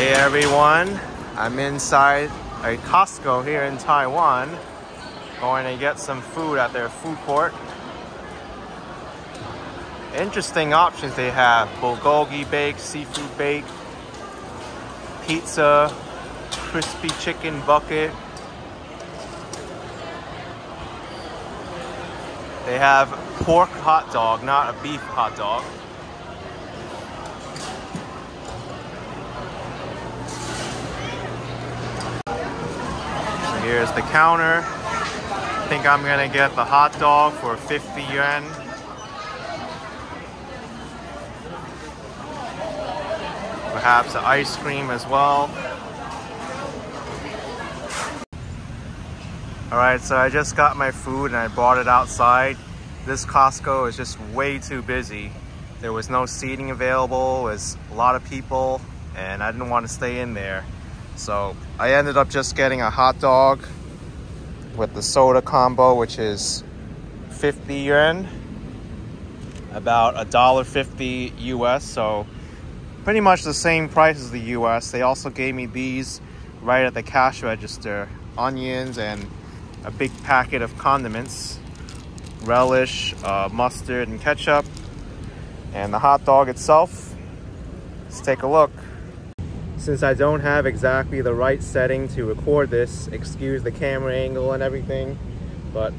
Hey everyone, I'm inside a Costco here in Taiwan, going to get some food at their food court. Interesting options they have, bulgogi bake, seafood bake, pizza, crispy chicken bucket. They have pork hot dog, not a beef hot dog. Here's the counter. I think I'm gonna get the hot dog for 50 yuan. Perhaps the ice cream as well. Alright, so I just got my food and I brought it outside. This Costco is just way too busy. There was no seating available, was a lot of people, and I didn't want to stay in there. So I ended up just getting a hot dog with the soda combo, which is 50 yuan, about a dollar 50 US. So pretty much the same price as the US. They also gave me these right at the cash register, onions and a big packet of condiments, relish, uh, mustard and ketchup, and the hot dog itself. Let's take a look. Since I don't have exactly the right setting to record this, excuse the camera angle and everything, but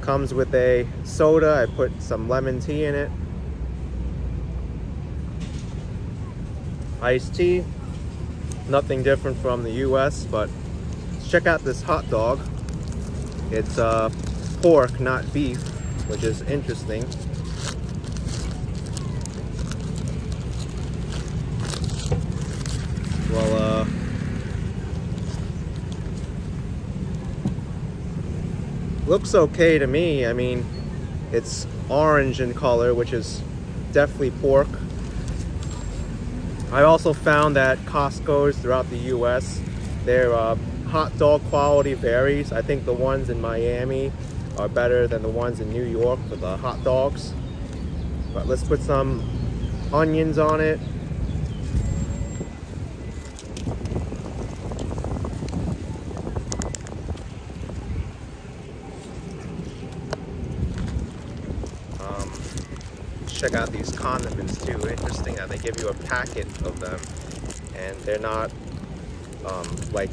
comes with a soda. I put some lemon tea in it. Iced tea. Nothing different from the US, but check out this hot dog. It's uh, pork, not beef, which is interesting. Well, uh, looks okay to me. I mean, it's orange in color, which is definitely pork. I also found that Costco's throughout the US, their uh, hot dog quality varies. I think the ones in Miami are better than the ones in New York for the hot dogs. But let's put some onions on it. Check out these condiments too. Interesting that they give you a packet of them and they're not um, like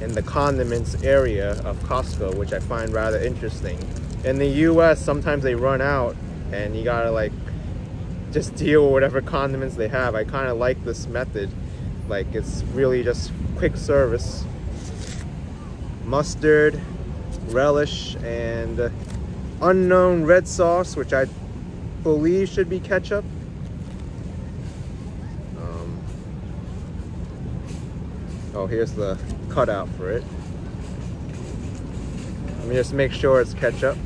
in the condiments area of Costco, which I find rather interesting. In the US, sometimes they run out and you gotta like just deal with whatever condiments they have. I kind of like this method. Like it's really just quick service. Mustard, relish, and unknown red sauce, which I believe should be ketchup. Um, oh, here's the cutout for it. Let me just make sure it's ketchup.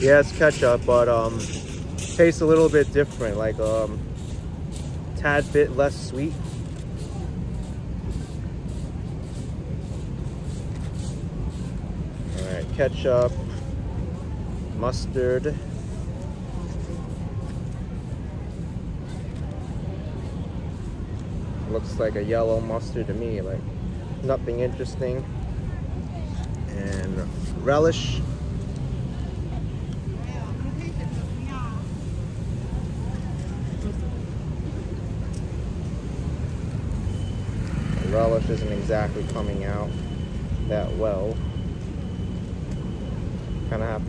Yeah, it's ketchup, but um, tastes a little bit different, like um, tad bit less sweet. Ketchup, mustard, looks like a yellow mustard to me, like nothing interesting, and relish. Relish isn't exactly coming out that well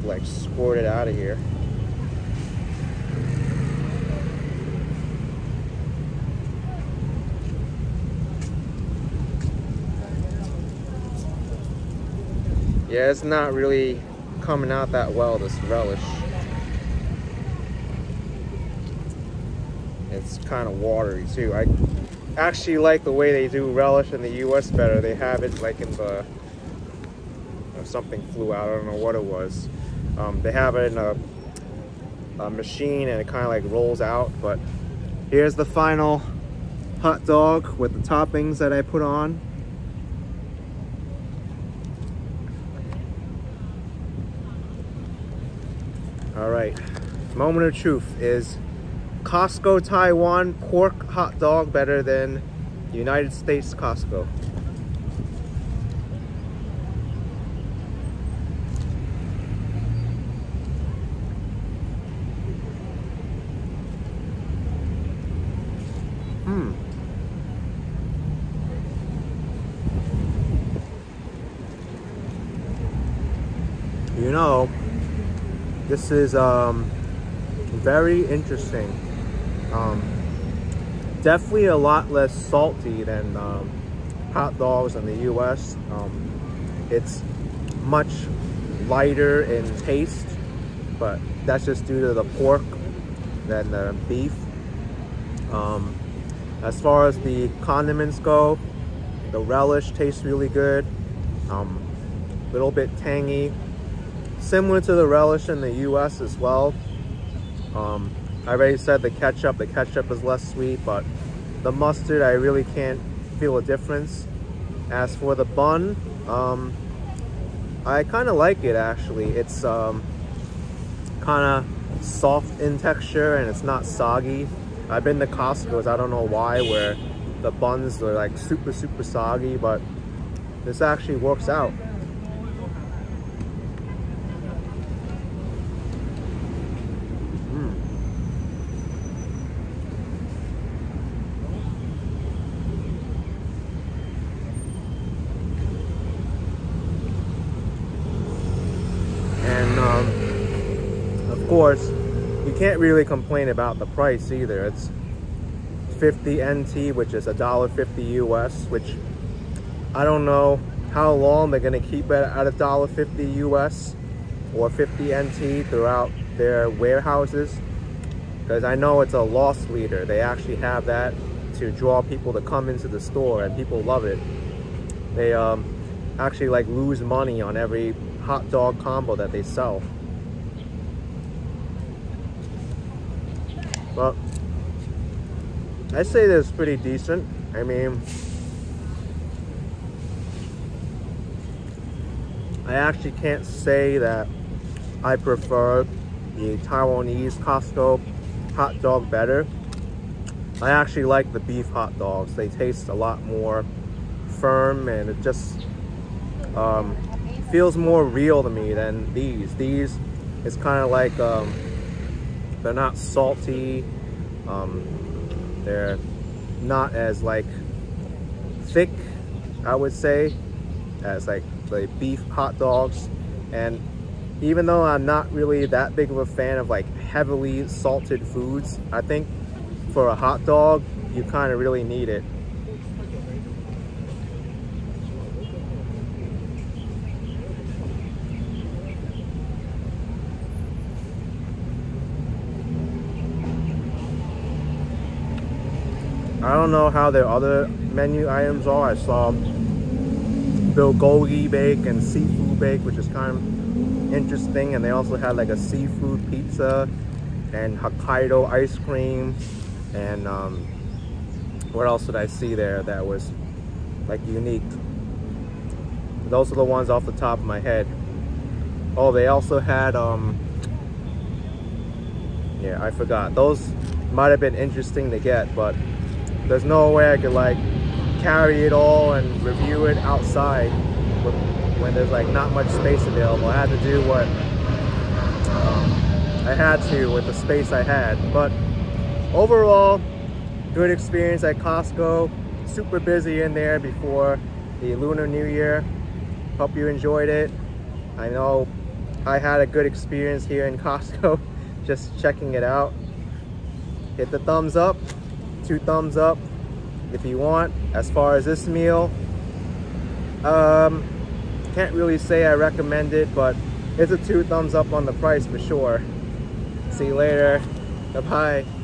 like squirt it out of here. Yeah, it's not really coming out that well, this relish. It's kind of watery too. I actually like the way they do relish in the US better. They have it like in the uh, something flew out. I don't know what it was. Um, they have it in a, a machine and it kind of like rolls out. But here's the final hot dog with the toppings that I put on. All right, moment of truth is Costco Taiwan pork hot dog better than United States Costco? You know, this is um, very interesting. Um, definitely a lot less salty than um, hot dogs in the US. Um, it's much lighter in taste, but that's just due to the pork than the beef. Um, as far as the condiments go, the relish tastes really good. A um, little bit tangy. Similar to the relish in the US as well. Um, I already said the ketchup, the ketchup is less sweet, but the mustard, I really can't feel a difference. As for the bun, um, I kind of like it actually. It's um, kind of soft in texture and it's not soggy. I've been to Costco's, I don't know why, where the buns are like super, super soggy, but this actually works out. Mm. And um, of course, you can't really complain about the price either. It's 50 NT, which is $1.50 US, which I don't know how long they're gonna keep it at $1.50 US or 50 NT throughout their warehouses. Because I know it's a loss leader. They actually have that to draw people to come into the store and people love it. They um, actually like lose money on every hot dog combo that they sell. But I say this pretty decent. I mean, I actually can't say that I prefer the Taiwanese Costco hot dog better. I actually like the beef hot dogs. They taste a lot more firm and it just um, feels more real to me than these. These is kind of like um, they're not salty. Um, they're not as like thick, I would say, as like the beef hot dogs. And even though I'm not really that big of a fan of like heavily salted foods, I think for a hot dog, you kind of really need it. I don't know how their other menu items are. I saw bulgogi bake and seafood bake, which is kind of interesting. And they also had like a seafood pizza and Hokkaido ice cream. And um, what else did I see there that was like unique? Those are the ones off the top of my head. Oh, they also had, um, yeah, I forgot. Those might have been interesting to get, but there's no way I could like carry it all and review it outside when there's like not much space available. I had to do what um, I had to with the space I had. But overall, good experience at Costco. Super busy in there before the Lunar New Year. Hope you enjoyed it. I know I had a good experience here in Costco, just checking it out. Hit the thumbs up two thumbs up if you want. As far as this meal, um, can't really say I recommend it, but it's a two thumbs up on the price for sure. See you later. Bye-bye.